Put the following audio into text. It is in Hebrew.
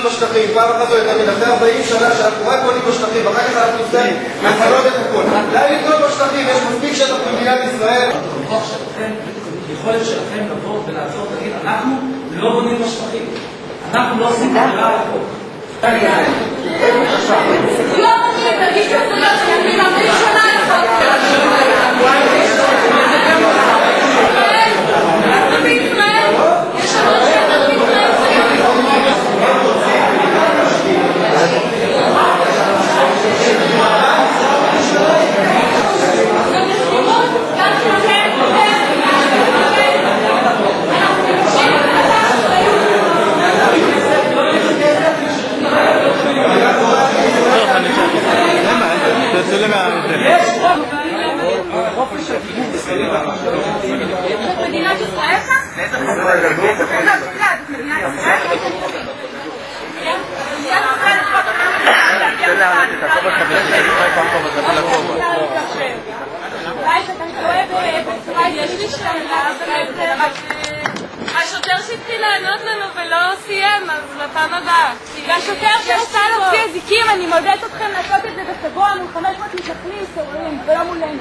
לבנות בשטחים, פעם אחת ולתמיד, אחרי 40 שנה שאנחנו רק בונים בשטחים, ואחר כך אנחנו נצטרך לפנות את הכול. די לבנות בשטחים, יש מספיק שטח במדינת ישראל. הכוח שלכם, היכולת שלכם לבוא ולעזור, להגיד, אנחנו לא בונים בשטחים. אנחנו לא עושים עבירה על החוק. לא בונים, תגישו תלונות שימים 40 שנה לחוק. אנחנו בישראל, יש לנו שטח בישראל. גם משימות, גם שלכם, אנחנו מבקשים לקחת אחריות. זאת מדינת ישראל כאן? לא, בכלל, זאת מדינת ישראל? כן, מדינת ישראל יש לה אולי שאתה טועה בצורה אישית שאלה, השוטר שהתחיל לענות לנו ולא סיים, אז לפעם הבאה. והשוטר שרצה להוציא אזיקים, אני מעודדת אתכם לעשות طبعا والقناه دلوقتي مشغلين صورين برامو لانو